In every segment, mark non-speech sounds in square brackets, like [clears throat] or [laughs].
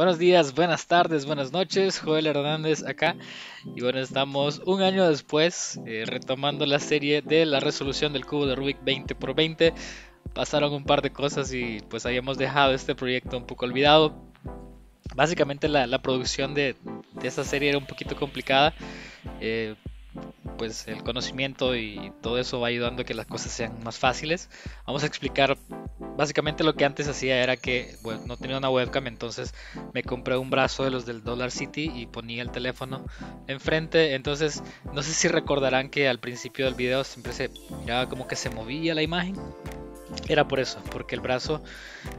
Buenos días, buenas tardes, buenas noches. Joel Hernández acá. Y bueno, estamos un año después eh, retomando la serie de la resolución del cubo de Rubik 20 x 20 Pasaron un par de cosas y pues habíamos dejado este proyecto un poco olvidado. Básicamente la, producción de, de, esta serie era un poquito complicada. Eh, pues el conocimiento y todo eso va ayudando a que las cosas sean más fáciles. Vamos a explicar básicamente lo que antes hacía era que bueno, no tenía una webcam, entonces me compré un brazo de los del Dollar City y ponía el teléfono enfrente. Entonces, no sé si recordarán que al principio del video siempre se miraba como que se movía la imagen. Era por eso, porque el brazo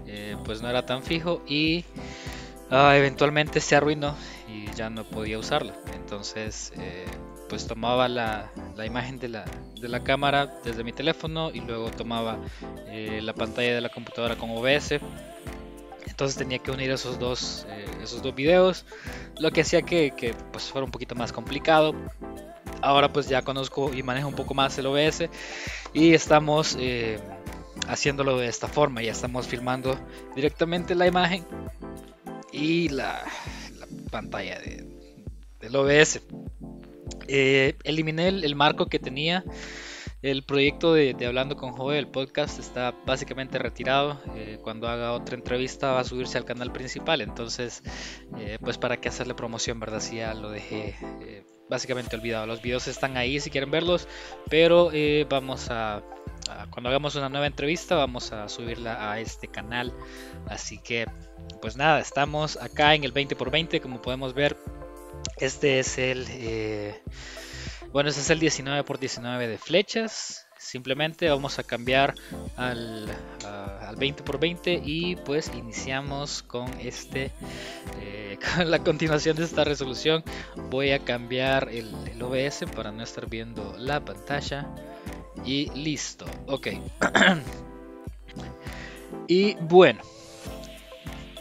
eh, pues no era tan fijo y ah, eventualmente se arruinó y ya no podía usarlo. Entonces, eh, pues tomaba la, imagen de la, de la, cámara desde mi teléfono y luego tomaba eh, la pantalla de la computadora con OBS. Entonces tenía que unir esos dos, eh, esos dos videos, lo que hacía que, que, pues fuera un poquito más complicado. Ahora pues ya conozco y manejo un poco más el OBS y estamos eh, haciéndolo de esta forma. Ya estamos filmando directamente la imagen y la, la pantalla de, del OBS. Eh, eliminé el, marco que tenía. El proyecto de, Hablando con Joe, el podcast, está básicamente retirado. Eh, cuando haga otra entrevista va a subirse al canal principal. Entonces, eh, pues para qué hacerle promoción, ¿verdad? Si ya lo dejé básicamente olvidado. Los videos están ahí si quieren verlos. Pero vamos a, cuando hagamos una nueva entrevista, vamos a subirla a este canal. Así que, pues nada, estamos acá en el 20x20, como podemos ver este es el... Eh, bueno, este es el 19 por 19 de flechas. Simplemente vamos a cambiar al, al 20 por 20 y pues iniciamos con este... Eh, [laughs] la continuación de esta resolución voy a cambiar el, el OBS para no estar viendo la pantalla. Y listo. Ok. [clears throat] y bueno.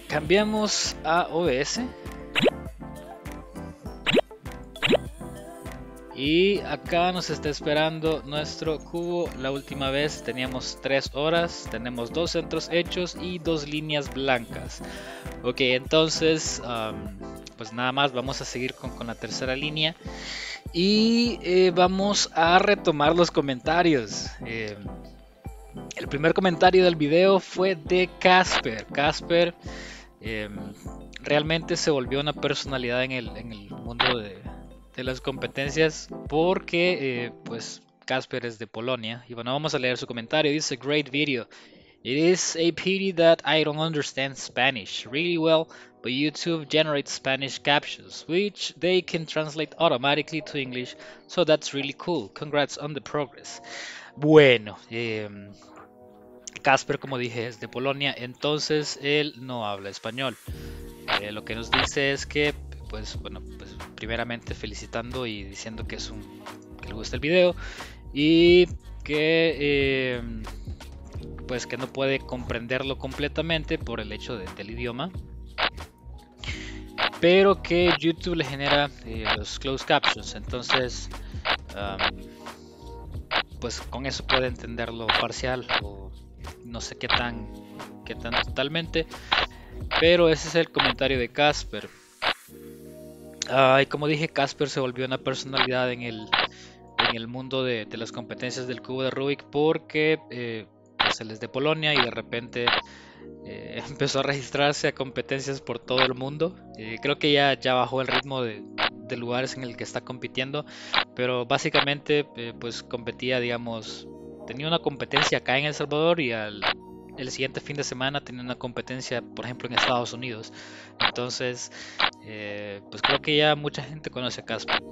Cambiamos a OBS. Y acá nos está esperando nuestro cubo. La última vez teníamos 3 horas, tenemos dos centros hechos y dos líneas blancas. Ok, entonces, pues nada más, vamos a seguir con, la tercera línea. Y eh, vamos a retomar los comentarios. Eh, el primer comentario del video fue de Casper. Casper eh, realmente se volvió una personalidad en el, en el mundo de, de las competencias porque eh, pues Casper es de Polonia. Y bueno vamos a leer su comentario. Dice great video. It is a pity that I don't understand Spanish. Really well but YouTube generates Spanish captions which they can translate automatically to English. So that's really cool. Congrats on the progress. Bueno eh, Casper como dije es de Polonia. Entonces él no habla español. Eh, lo que nos dice es que pues bueno, pues primeramente felicitando y diciendo que es un que le gusta el video y que eh, pues que no puede comprenderlo completamente por el hecho del idioma pero que YouTube le genera eh, los closed captions. Entonces pues con eso puede entenderlo parcial o no sé qué tan qué tan totalmente pero ese es el comentario de Casper y como dije, Casper se volvió una personalidad en el, en el mundo de, las competencias del cubo de Rubik porque eh, pues él es de Polonia y de repente eh, [laughs] empezó a registrarse a competencias por todo el mundo. Eh, creo que ya, ya bajó el ritmo de, de, lugares en el que está compitiendo, pero básicamente eh, pues competía, digamos, tenía una competencia acá en El Salvador y al el siguiente fin de semana tenía una competencia, por ejemplo, en Estados Unidos. Entonces, eh, pues creo que ya mucha gente conoce a Casper.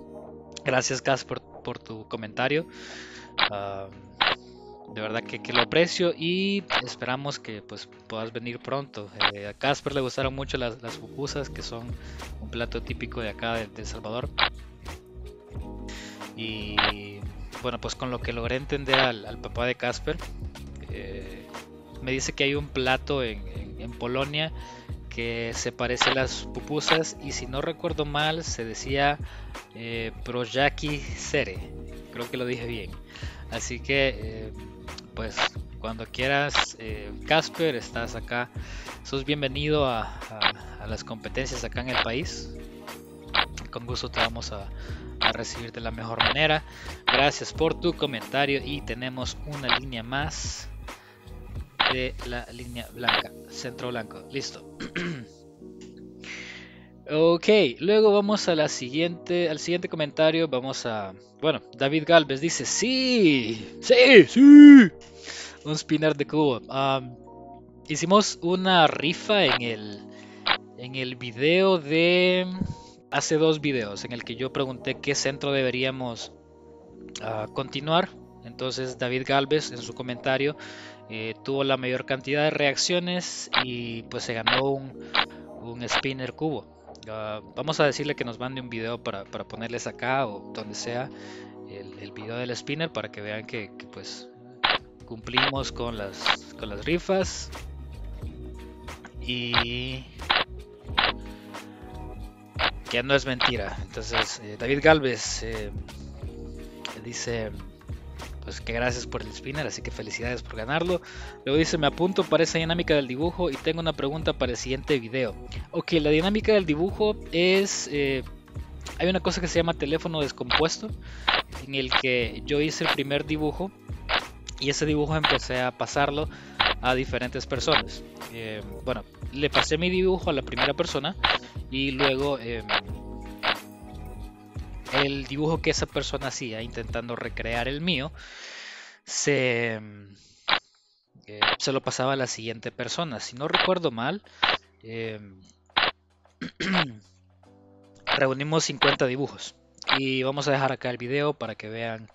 Gracias, Casper, por, tu comentario. Ah, de verdad que, lo aprecio y esperamos que pues puedas venir pronto. Eh, a Casper le gustaron mucho las, las pupusas, que son un plato típico de acá de, El Salvador. Y bueno, pues con lo que logré entender al, papá de Casper, eh, me dice que hay un plato en, Polonia que se parece a las pupusas y si no recuerdo mal se decía eh, Projaki Sere. Creo que lo dije bien. Así que, eh, pues Cuando quieras, eh, Casper, estás acá. Sos bienvenido a, las competencias acá en el país. Con gusto te vamos a, a recibir de la mejor manera. Gracias por tu comentario y tenemos una línea más de la línea blanca, centro blanco. Listo. [clears throat] ok, luego vamos a la siguiente, al siguiente comentario. Vamos a, bueno, David Galvez dice sí, sí, sí, un spinner de cubo. hicimos una rifa en el en el video de hace dos videos en el que yo pregunté qué centro deberíamos ah, continuar. Entonces David Galvez en su comentario eh, tuvo la mayor cantidad de reacciones y pues se ganó un, un spinner cubo. Ah, vamos a decirle que nos mande un video para, ponerles acá o donde sea el, el, video del spinner para que vean que, que, pues cumplimos con las, con las rifas. Y que no es mentira. Entonces, eh, David Galvez eh, dice, pues que gracias por el spinner, así que felicidades por ganarlo. Luego dice, me apunto para esa dinámica del dibujo y tengo una pregunta para el siguiente video. Ok, la dinámica del dibujo es... Eh, hay una cosa que se llama teléfono descompuesto, en el que yo hice el primer dibujo y ese dibujo empecé a pasarlo a diferentes personas. bueno, le pasé mi dibujo a la primera persona y luego em, el dibujo que esa persona hacía intentando recrear el mío se, eh, se lo pasaba a la siguiente persona. Si no recuerdo mal, em, [clears throat] reunimos 50 dibujos y vamos a dejar acá el video para que vean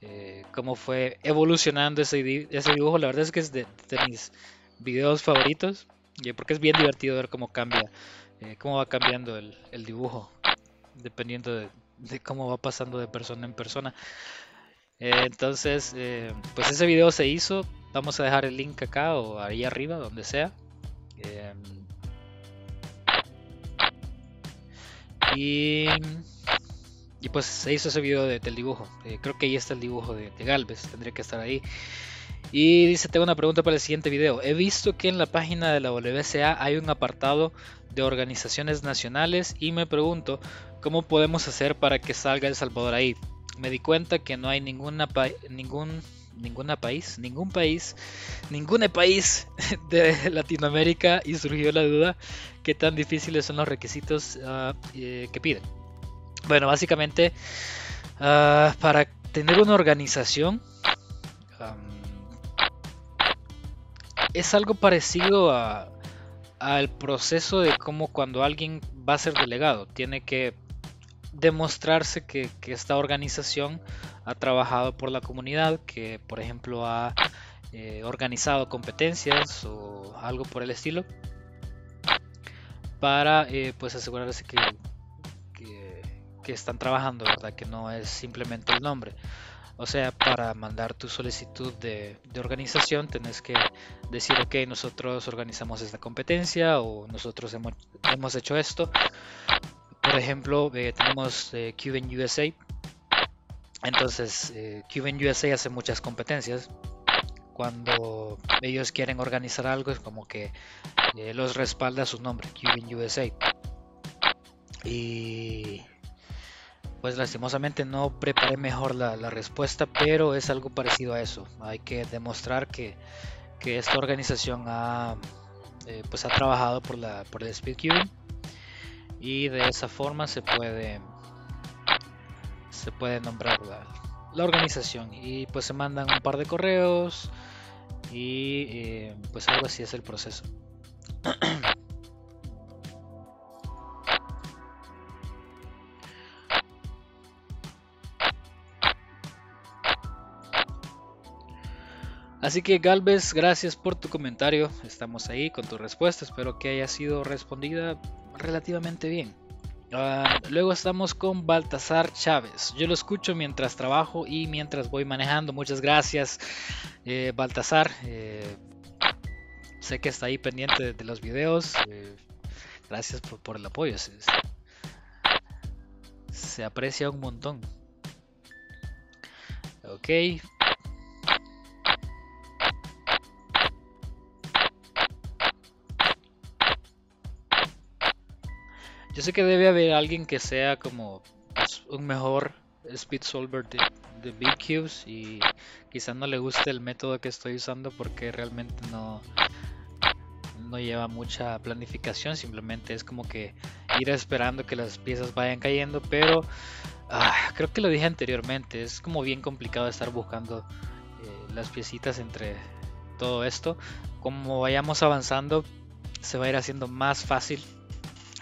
eh, cómo fue evolucionando ese, ese, dibujo. La verdad es que es de, mis videos favoritos porque es bien divertido ver cómo cambia eh, cómo va cambiando el, dibujo, dependiendo de, cómo va pasando de persona en persona. Eh, entonces, eh, pues ese video se hizo. Vamos a dejar el link acá o ahí arriba, donde sea. y, y pues se hizo ese video del dibujo. creo que ahí está el dibujo de, de Galvez, tendría que estar ahí. Y dice, tengo una pregunta para el siguiente video. He visto que en la página de la WCA hay un apartado de organizaciones nacionales y me pregunto cómo podemos hacer para que salga El Salvador ahí. Me di cuenta que no hay ninguna ningún ninguna país, ningún país, ningún país [laughs] de Latinoamérica y surgió la duda qué tan difíciles son los requisitos ah, eh, que piden. Bueno, básicamente ah, para tener una organización es algo parecido al proceso de cómo cuando alguien va a ser delegado, tiene que demostrarse que, esta organización ha trabajado por la comunidad, que por ejemplo ha eh, organizado competencias o algo por el estilo, para eh, pues asegurarse que, que, están trabajando, ¿verdad? que no es simplemente el nombre. O sea, para mandar tu solicitud de, organización tenés que decir, ok, nosotros organizamos esta competencia o nosotros hemos, hecho esto. Por ejemplo, eh, tenemos eh, Cuban USA. Entonces, eh, Cuban USA hace muchas competencias. Cuando ellos quieren organizar algo, es como que eh, los respalda su nombre, Cuban USA. Y pues lastimosamente no preparé mejor la, respuesta, pero es algo parecido a eso. Hay que demostrar que, esta organización ha, pues ha trabajado por, la, por el Speedcubing y de esa forma se puede, se puede nombrar la, la organización y pues se mandan un par de correos y eh, pues algo así es el proceso. Así que Galvez, gracias por tu comentario. Estamos ahí con tu respuesta. Espero que haya sido respondida relativamente bien. Ah, luego estamos con Baltasar Chávez. Yo lo escucho mientras trabajo y mientras voy manejando. Muchas gracias, eh, Baltasar. Eh, sé que está ahí pendiente de, los videos. Eh, gracias por, por, el apoyo. se aprecia un montón. Ok, yo sé que debe haber alguien que sea como pues, un mejor speed solver de, de big cubes y quizá no le guste el método que estoy usando porque realmente no no lleva mucha planificación simplemente es como que ir esperando que las piezas vayan cayendo pero ah, creo que lo dije anteriormente es como bien complicado estar buscando eh, las piecitas entre todo esto. Como vayamos avanzando se va a ir haciendo más fácil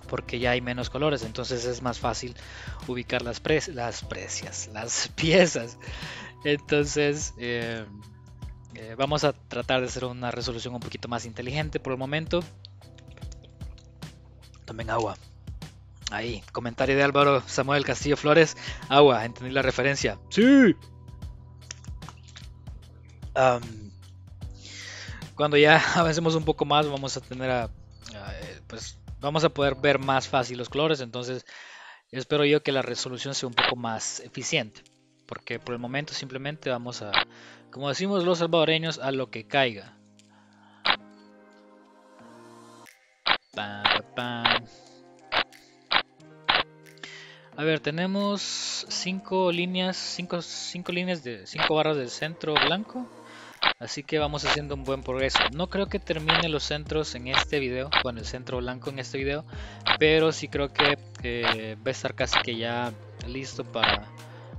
porque ya hay menos colores, entonces es más fácil ubicar las, las precias, las [laughs] piezas. Entonces, eh, eh, vamos a tratar de hacer una resolución un poquito más inteligente por el momento. Tomen agua. Ahí, comentario de Álvaro Samuel Castillo Flores. Agua, entendí la referencia. Sí. cuando ya [laughs] avancemos un poco más, vamos a tener a, eh, pues vamos a poder ver más fácil los colores, entonces espero yo que la resolución sea un poco más eficiente, porque por el momento simplemente vamos a, como decimos los salvadoreños, a lo que caiga. A ver, tenemos cinco líneas, cinco, cinco líneas de cinco barras del centro blanco. Así que vamos haciendo un buen progreso. No creo que termine los centros en este video, con el centro blanco en este video, pero sí creo que va a estar casi que ya listo para,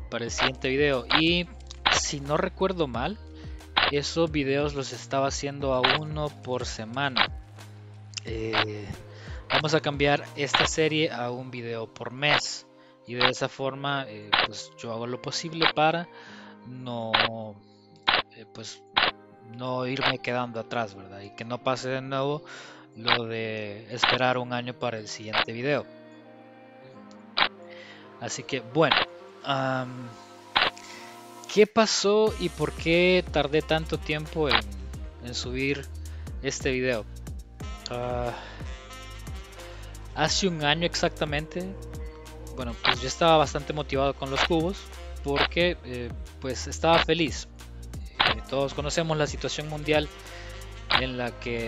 para el siguiente video. Y si no recuerdo mal, esos videos los estaba haciendo a uno por semana. Eh, vamos a cambiar esta serie a un video por mes. Y de esa forma, eh, pues yo hago lo posible para no eh, pues no irme quedando atrás, ¿verdad? Y que no pase de nuevo lo de esperar un año para el siguiente video. Así que bueno, ¿qué pasó y por qué tardé tanto tiempo en, subir este video? Ah, hace un año exactamente, bueno, pues yo estaba bastante motivado con los cubos porque eh, pues estaba feliz todos conocemos la situación mundial en la que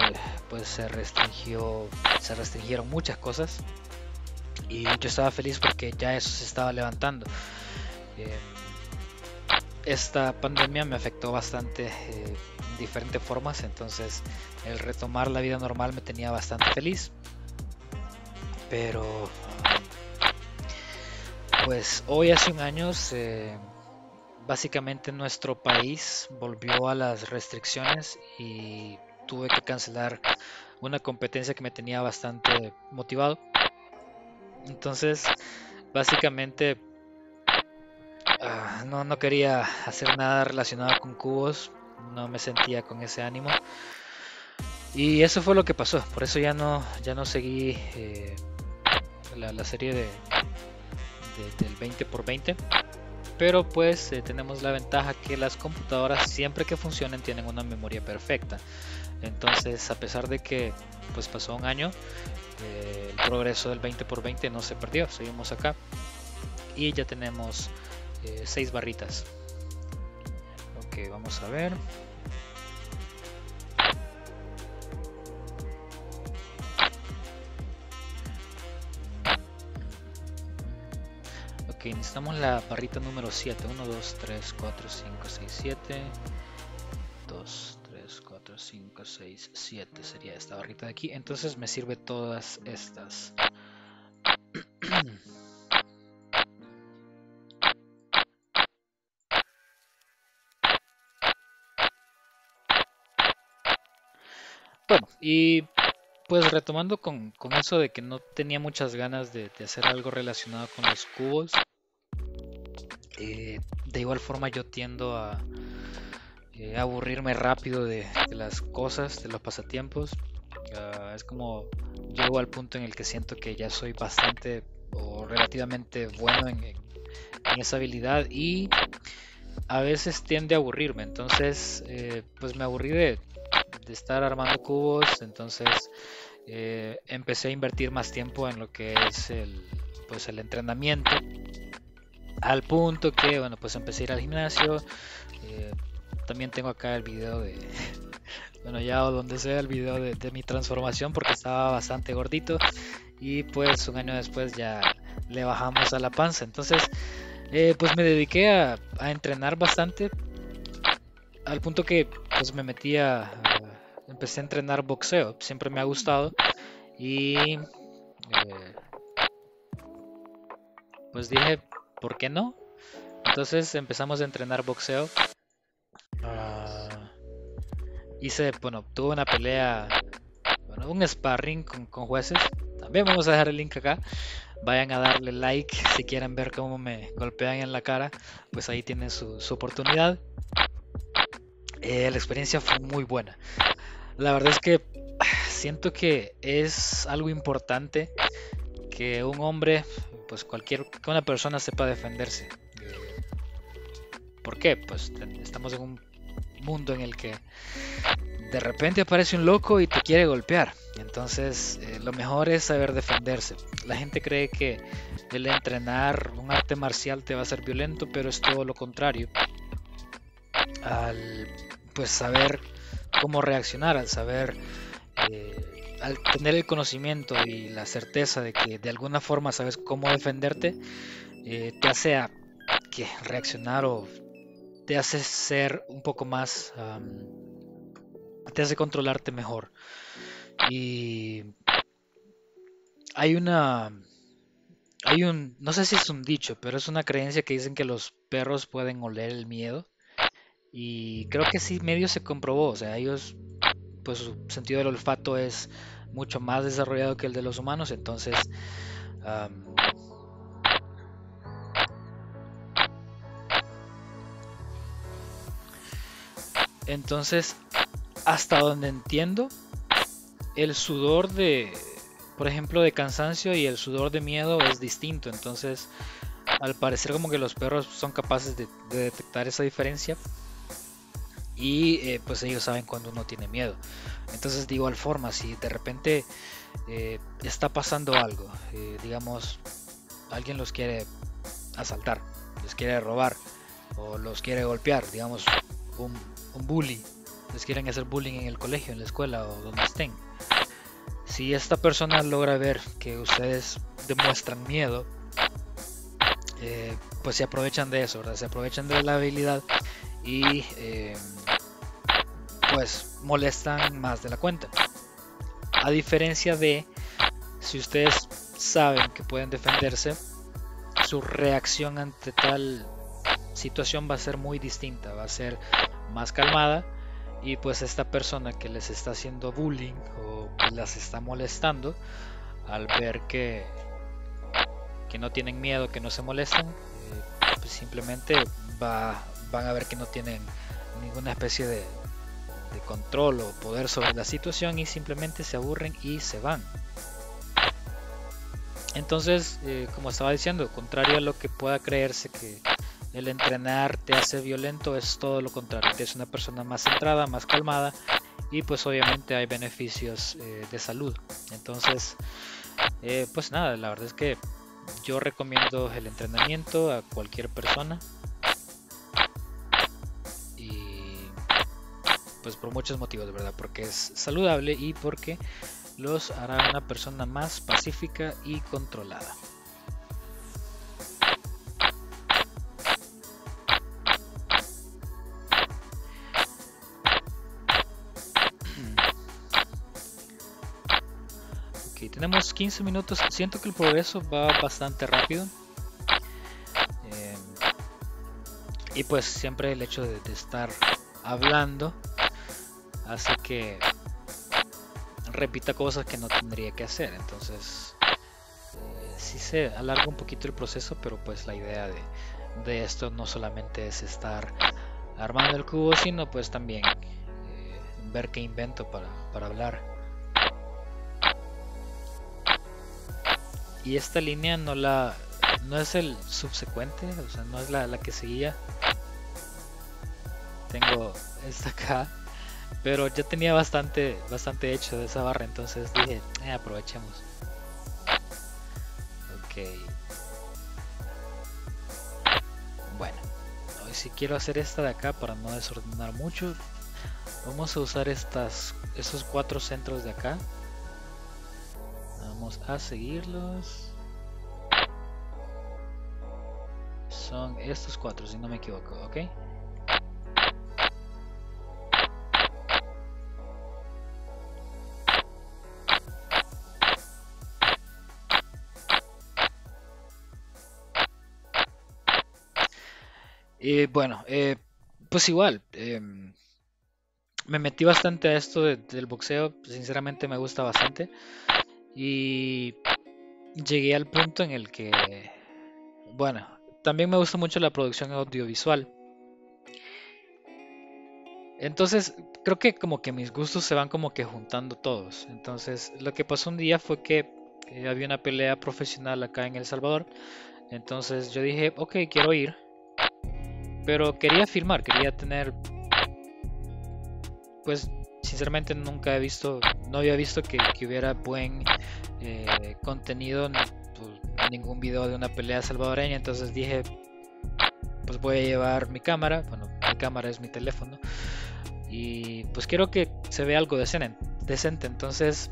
pues se restringió se restringieron muchas cosas. Y yo estaba feliz porque ya eso se estaba levantando. Eh, esta pandemia me afectó bastante eh, en diferentes formas. Entonces el retomar la vida normal me tenía bastante feliz. Pero pues hoy hace un año se básicamente nuestro país volvió a las restricciones y tuve que cancelar una competencia que me tenía bastante motivado. Entonces, básicamente ah, no, no quería hacer nada relacionado con cubos, no me sentía con ese ánimo. Y eso fue lo que pasó, por eso ya no, ya no seguí eh, la, serie de, del 20 x 20 pero pues eh, tenemos la ventaja que las computadoras siempre que funcionen tienen una memoria perfecta. Entonces a pesar de que pues pasó un año eh, el progreso del 20x20 no se perdió seguimos acá. Y ya tenemos 6 eh, barritas. Ok vamos a ver Ok, necesitamos la barrita número 7. 1, 2, 3, 4, 5, 6, 7. 2, 3, 4, 5, 6, 7 sería esta barrita de aquí. Entonces me sirve todas estas. [clears throat] Bueno, y pues retomando con, eso de que no tenía muchas ganas de, hacer algo relacionado con los cubos, eh, de igual forma yo tiendo a eh, aburrirme rápido de, las cosas, de los pasatiempos. Ah, es como llego al punto en el que siento que ya soy bastante o relativamente bueno en, esa habilidad y a veces tiende a aburrirme. Entonces, eh, pues me aburrí de, de, estar armando cubos. Entonces, empecé a invertir más tiempo en lo que es el, pues el entrenamiento al punto que, bueno, pues empecé a ir al gimnasio. Eh, también tengo acá el video de, [laughs] bueno, ya donde sea el video de, mi transformación porque estaba bastante gordito. y pues un año después ya le bajamos a la panza. Entonces, eh, pues me dediqué a, entrenar bastante al punto que pues me metí a, empecé a entrenar boxeo, siempre me ha gustado y eh, pues dije, ¿por qué no? Entonces empezamos a entrenar boxeo. Ah, hice, bueno, tuve una pelea, bueno, un sparring con, jueces. También vamos a dejar el link acá. Vayan a darle like si quieren ver cómo me golpean en la cara. Pues ahí tienen su, oportunidad. Eh, la experiencia fue muy buena. La verdad es que siento que es algo importante que un hombre, pues cualquier, que una persona sepa defenderse. ¿Por qué? Pues estamos en un mundo en el que de repente aparece un loco y te quiere golpear. Entonces, eh, lo mejor es saber defenderse. La gente cree que el entrenar un arte marcial te va a ser violento, pero es todo lo contrario. Al pues saber cómo reaccionar, al saber, eh, al tener el conocimiento y la certeza de que de alguna forma sabes cómo defenderte, eh, te hace a, que reaccionar o te hace ser un poco más, te hace controlarte mejor. Y hay una, hay un, no sé si es un dicho, pero es una creencia que dicen que los perros pueden oler el miedo. Y creo que sí, medio se comprobó. O sea, ellos, pues su sentido del olfato es mucho más desarrollado que el de los humanos. Entonces, Entonces, hasta donde entiendo, el sudor de, por ejemplo, de cansancio y el sudor de miedo es distinto. Entonces, al parecer como que los perros son capaces de, detectar esa diferencia. Y eh, pues ellos saben cuando uno tiene miedo. Entonces de igual forma, si de repente eh, está pasando algo, eh, digamos, alguien los quiere asaltar, les quiere robar o los quiere golpear, digamos, un, un bully, les quieren hacer bullying en el colegio, en la escuela o donde estén. Si esta persona logra ver que ustedes demuestran miedo, pues se aprovechan de eso, se aprovechan de la habilidad y eh, pues molestan más de la cuenta. A diferencia de si ustedes saben que pueden defenderse, su reacción ante tal situación va a ser muy distinta, va a ser más calmada y pues esta persona que les está haciendo bullying o las está molestando al ver que que no tienen miedo que no se molestan eh, pues simplemente va, van a ver que no tienen ninguna especie de, control o poder sobre la situación y simplemente se aburren y se van entonces eh, como estaba diciendo contrario a lo que pueda creerse que el entrenar te hace violento es todo lo contrario, te es una persona más centrada, más calmada y pues obviamente hay beneficios eh, de salud. Entonces, eh, pues nada, la verdad es que yo recomiendo el entrenamiento a cualquier persona pues por muchos motivos, verdad, porque es saludable y porque los hará una persona más pacífica y controlada. [clears throat] tenemos 15 minutos. Siento que el progreso va bastante rápido. Eh, y pues siempre el hecho de, estar hablando hace que repita cosas que no tendría que hacer. Entonces, eh, sí se alarga un poquito el proceso, pero pues la idea de, esto no solamente es estar armando el cubo, sino pues también eh, ver qué invento para, para hablar. y esta línea no la no es el subsecuente o sea no es la, que seguía tengo esta acá pero ya tenía bastante bastante hecho de esa barra entonces dije eh, aprovechemos ok bueno hoy si quiero hacer esta de acá para no desordenar mucho vamos a usar estas esos cuatro centros de acá vamos a seguirlos. Son estos cuatro, si no me equivoco, ¿ok? Y bueno, eh, pues igual, em, me metí bastante a esto del boxeo, sinceramente me gusta bastante. Y llegué al punto en el que, bueno, también me gusta mucho la producción audiovisual. Entonces, creo que como que mis gustos se van como que juntando todos. Entonces, lo que pasó un día fue que eh, había una pelea profesional acá en El Salvador. Entonces yo dije, ok, quiero ir. Pero quería filmar, quería tener... Pues sinceramente nunca he visto, no había visto que, hubiera buen eh, contenido ningún video de una pelea salvadoreña, entonces dije, pues voy a llevar mi cámara, bueno, mi cámara es mi teléfono, y pues quiero que se vea algo decente. Entonces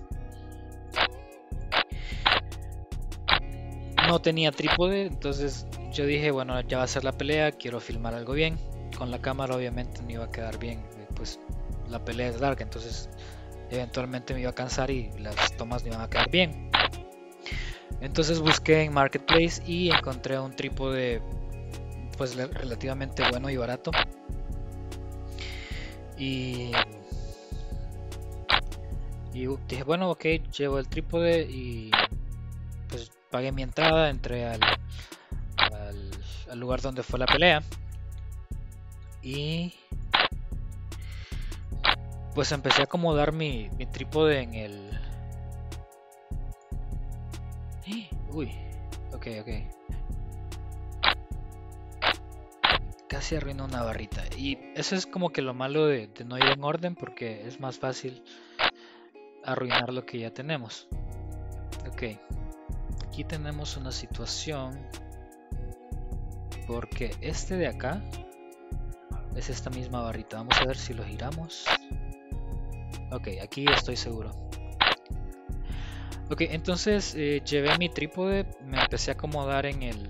no tenía trípode, entonces yo dije, bueno, ya va a ser la pelea, quiero filmar algo bien, con la cámara obviamente me iba a quedar bien, pues la pelea es larga, entonces eventualmente me iba a cansar y las tomas me iban a quedar bien. Entonces busqué en Marketplace y encontré un trípode pues relativamente bueno y barato. Y, y dije, bueno, ok, llevo el trípode y pues pagué mi entrada, entré al, al, lugar donde fue la pelea. Y pues empecé a acomodar mi, trípode en el [gasps] Uy, ok, ok. Casi arruino una barrita. Y eso es como que lo malo de, no ir en orden porque es más fácil arruinar lo que ya tenemos. Ok. Aquí tenemos una situación. Porque este de acá es esta misma barrita. Vamos a ver si lo giramos. Ok, aquí estoy seguro. Ok, entonces eh, llevé mi trípode, me empecé a acomodar en el.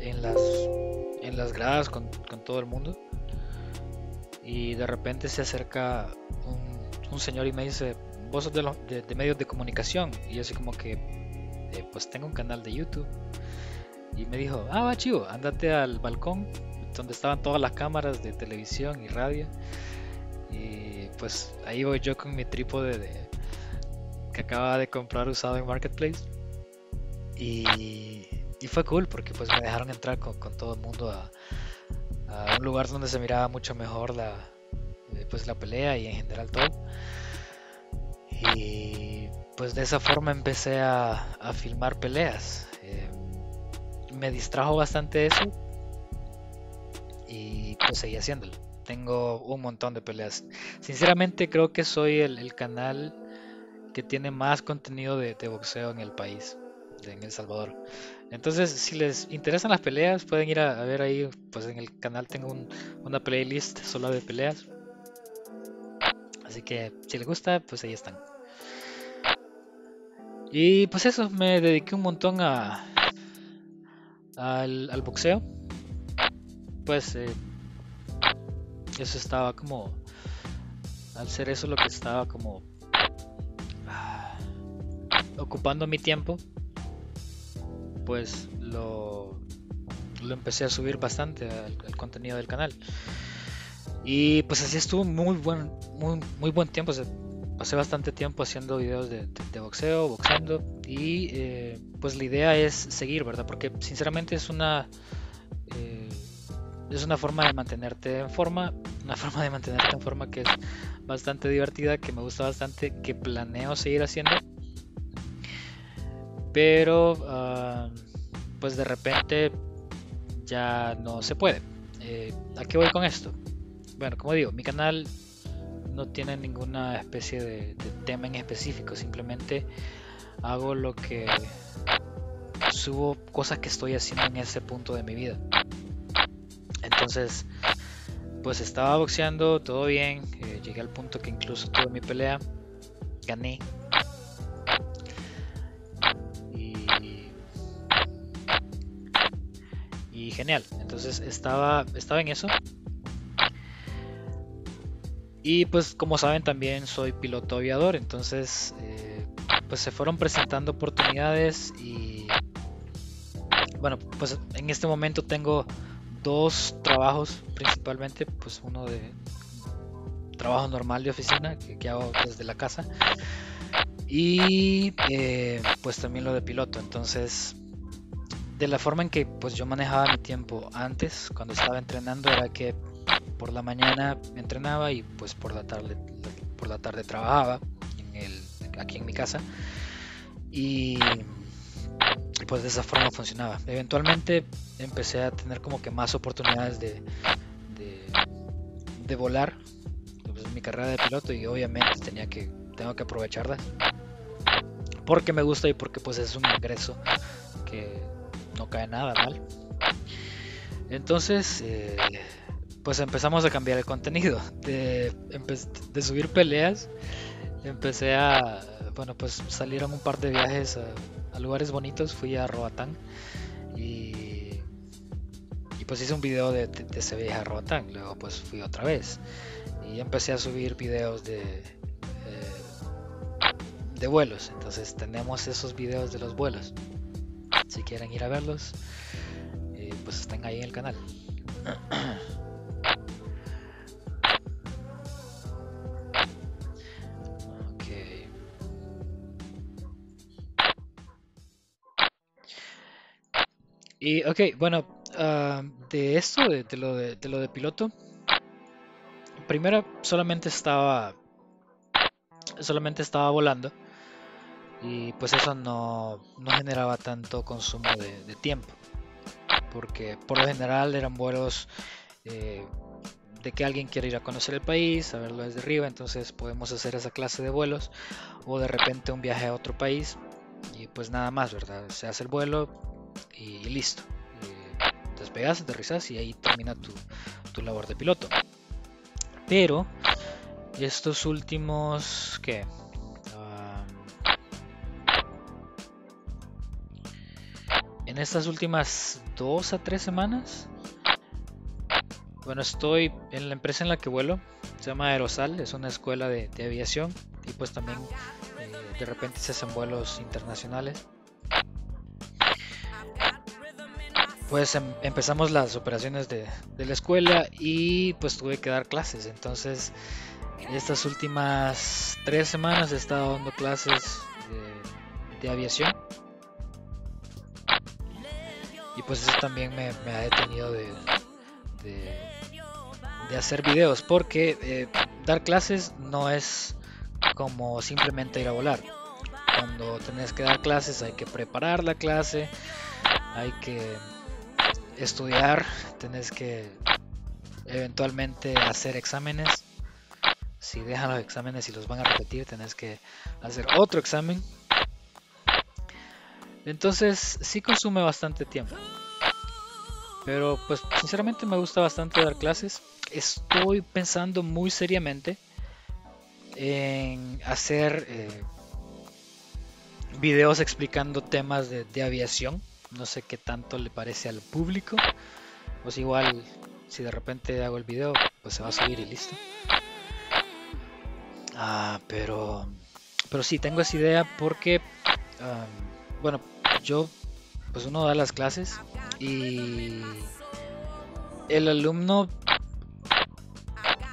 en las. en las gradas con, todo el mundo. Y de repente se acerca un, señor y me dice: Vos sos de, de, medios de comunicación. Y yo así como que. Eh, pues tengo un canal de YouTube. Y me dijo: Ah, va chivo, andate al balcón donde estaban todas las cámaras de televisión y radio. Y pues ahí voy yo con mi trípode de acaba de comprar usado en Marketplace. Y, fue cool porque pues me dejaron entrar con, todo el mundo a, un lugar donde se miraba mucho mejor la, eh, pues, la pelea y en general todo. Y pues de esa forma empecé a, filmar peleas. Me distrajo bastante eso y pues seguí haciéndolo. Tengo un montón de peleas. Sinceramente creo que soy el canal que tiene más contenido de, boxeo en el país, en El Salvador. Entonces, si les interesan las peleas, pueden ir a, ver ahí, pues en el canal tengo una playlist solo de peleas. Así que si les gusta, pues ahí están. Y pues eso, me dediqué un montón a al, boxeo. Pues eh, eso estaba como, al ser eso lo que estaba como ocupando mi tiempo, pues lo, lo empecé a subir bastante al, contenido del canal. Y pues así estuvo muy buen, muy, muy buen tiempo. Pasé bastante tiempo haciendo videos de, boxeo, boxeando. Y eh, pues la idea es seguir, ¿verdad? Porque sinceramente es una... Eh, es una forma de mantenerte en forma, una forma de mantenerte en forma que es bastante divertida, que me gusta bastante, que planeo seguir haciendo pero ah, pues de repente ya no se puede. Eh, ¿A qué voy con esto? Bueno, como digo, mi canal no tiene ninguna especie de, tema en específico, simplemente hago lo que subo cosas que estoy haciendo en ese punto de mi vida. Entonces, pues estaba boxeando, todo bien, eh, llegué al punto que incluso tuve mi pelea, gané. Y, y genial, entonces estaba, estaba en eso, y pues como saben también soy piloto aviador, entonces eh, pues se fueron presentando oportunidades y bueno, pues en este momento tengo dos trabajos principalmente, pues uno de trabajo normal de oficina que, hago desde la casa y eh, pues también lo de piloto, entonces de la forma en que pues yo manejaba mi tiempo antes cuando estaba entrenando era que por la mañana entrenaba y pues por la tarde por la tarde trabajaba aquí en mi casa. Y pues de esa forma funcionaba. Eventualmente empecé a tener como que más oportunidades de, de, volar pues, mi carrera de piloto y obviamente tenía que tengo que aprovecharla porque me gusta y porque pues es un ingreso que no cae nada mal. Entonces eh, pues empezamos a cambiar el contenido. De, de subir peleas, empecé a, bueno, pues salieron un par de viajes a, lugares bonitos. Fui a Roatán y, y pues hice un video de, ese viaje a Roatán. Luego pues fui otra vez y empecé a subir videos de, eh, de vuelos. Entonces tenemos esos videos de los vuelos. Si quieren ir a verlos, eh, pues están ahí en el canal. [clears throat] Y ok, bueno, ah, de esto, de, lo de, lo de piloto, primero solamente estaba solamente estaba volando y pues eso no, generaba tanto consumo de, tiempo porque por lo general eran vuelos eh, de que alguien quiere ir a conocer el país, a verlo desde arriba, entonces podemos hacer esa clase de vuelos o de repente un viaje a otro país y pues nada más, ¿verdad? Se hace el vuelo, y listo. Eh, despegas, aterrizas y ahí termina tu, labor de piloto. Pero estos últimos que en estas últimas dos a tres semanas bueno estoy en la empresa en la que vuelo se llama Aerosal es una escuela de, aviación y pues también eh, de repente se hacen vuelos internacionales pues em, empezamos las operaciones de, la escuela y pues tuve que dar clases. Entonces, estas últimas tres semanas he estado dando clases de, aviación. Y pues eso también me, ha detenido de, de, hacer videos. Porque eh, dar clases no es como simplemente ir a volar. Cuando tenés que dar clases hay que preparar la clase, hay que estudiar, tenés que eventualmente hacer exámenes. Si dejan los exámenes y los van a repetir, tenés que hacer otro examen. Entonces sí consume bastante tiempo. Pero pues sinceramente me gusta bastante dar clases. Estoy pensando muy seriamente en hacer eh, videos explicando temas de aviación no sé qué tanto le parece al público. Pues igual, si de repente hago el video, pues se va a subir y listo. Ah, pero, pero sí, tengo esa idea porque, bueno, yo, pues uno da las clases y el alumno,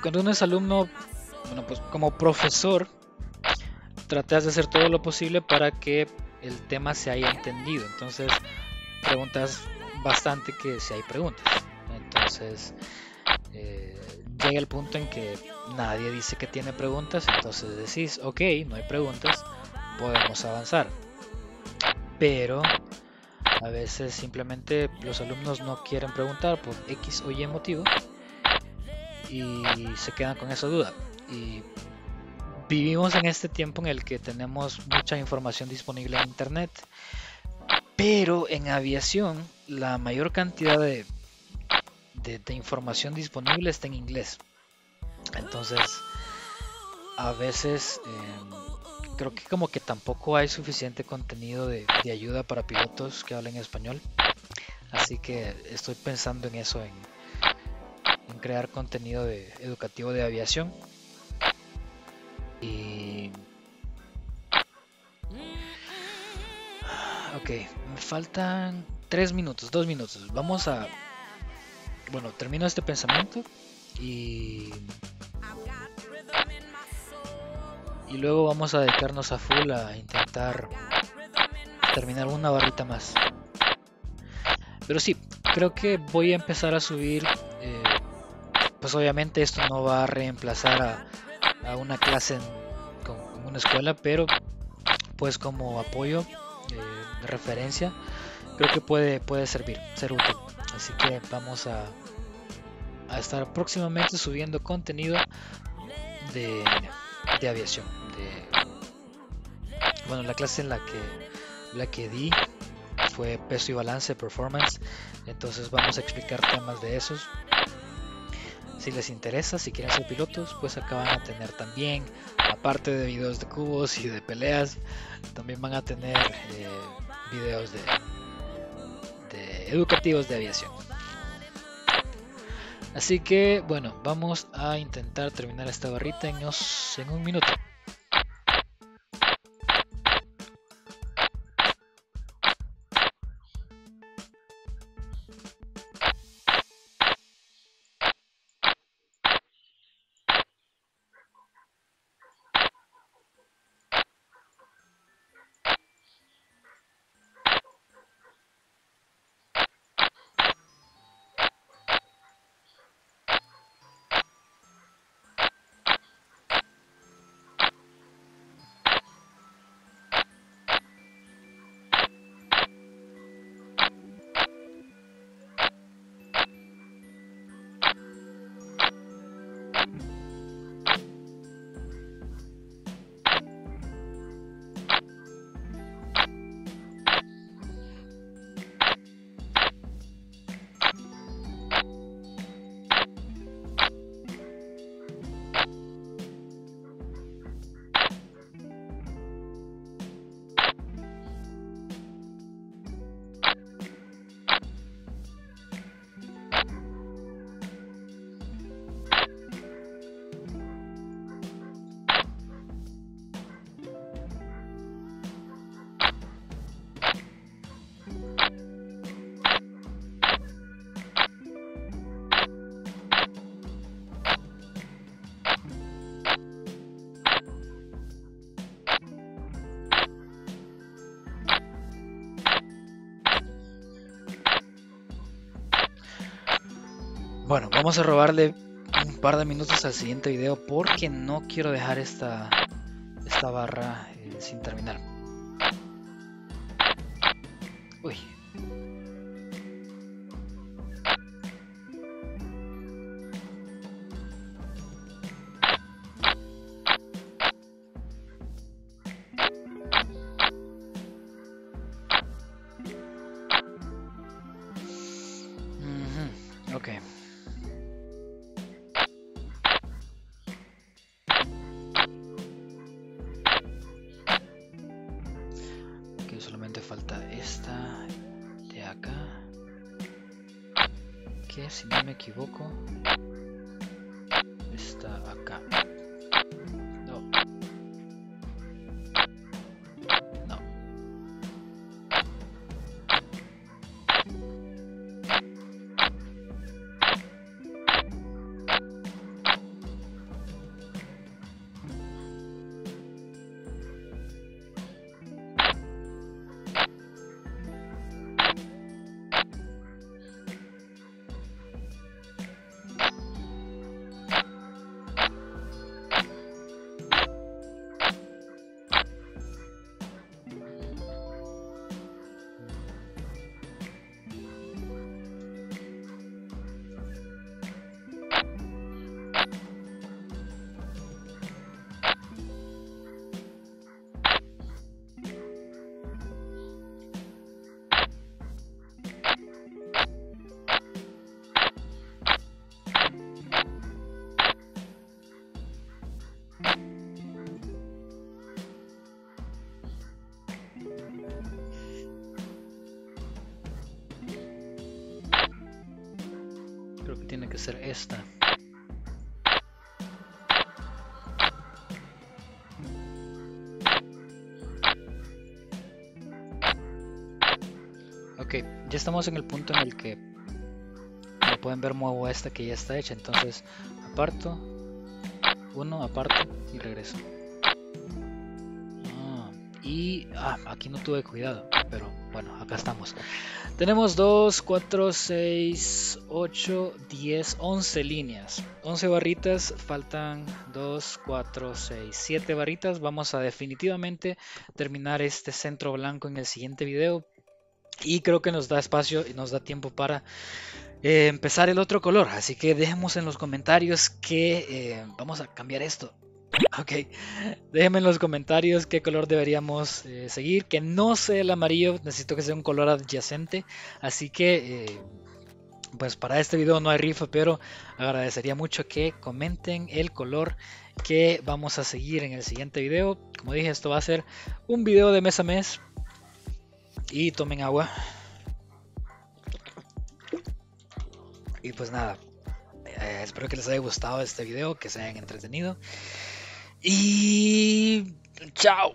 cuando uno es alumno, bueno, pues como profesor, tratas de hacer todo lo posible para que el tema se haya entendido. Entonces, preguntas bastante que si hay preguntas. Entonces, eh, llega el punto en que nadie dice que tiene preguntas, entonces decís, ok, no hay preguntas, podemos avanzar. Pero a veces simplemente los alumnos no quieren preguntar por X o Y motivo y se quedan con esa duda. Y vivimos en este tiempo en el que tenemos mucha información disponible en Internet pero en aviación, la mayor cantidad de, de, información disponible está en inglés. Entonces, a veces em, creo que como que tampoco hay suficiente contenido de, ayuda para pilotos que hablen español. Así que estoy pensando en eso, en, en crear contenido de, educativo de aviación. Y... Ok, me faltan tres minutos, dos minutos. Vamos a... Bueno, termino este pensamiento y... Y luego vamos a dedicarnos a full a intentar terminar una barrita más. Pero sí, creo que voy a empezar a subir. Eh, pues obviamente esto no va a reemplazar a, una clase en, una escuela, pero pues como apoyo referencia, creo que puede, puede servir, ser útil. Así que vamos a, a estar próximamente subiendo contenido de, de aviación. De, bueno, la clase en la que, la que di fue peso y balance, performance. Entonces vamos a explicar temas de esos. Si les interesa, si quieren ser pilotos, pues acá van a tener también, aparte de videos de cubos y de peleas, también van a tener eh, videos de, de educativos de aviación. Así que bueno, vamos a intentar terminar esta barrita en, en un minuto. Bueno, vamos a robarle un par de minutos al siguiente video porque no quiero dejar esta, esta barra eh, sin terminar. Uy, tiene que ser esta. Ok, ya estamos en el punto en el que, como pueden ver, muevo esta que ya está hecha. Entonces, aparto, uno, aparto y regreso. Y ah, aquí no tuve cuidado, pero bueno, acá estamos. Tenemos 2, 4, 6, 8, 10, 11 líneas. 11 barritas, faltan 2, 4, 6, 7 barritas. Vamos a definitivamente terminar este centro blanco en el siguiente video. Y creo que nos da espacio y nos da tiempo para eh, empezar el otro color. Así que dejemos en los comentarios que eh, vamos a cambiar esto. [laughs] Ok, déjenme en los comentarios qué color deberíamos eh, seguir. Que no sea el amarillo, necesito que sea un color adyacente. Así que, eh, pues para este video no hay rifa, pero agradecería mucho que comenten el color que vamos a seguir en el siguiente video. Como dije, esto va a ser un video de mes a mes. Y tomen agua. Y pues nada, eh, espero que les haya gustado este video, que se hayan entretenido. Y chao.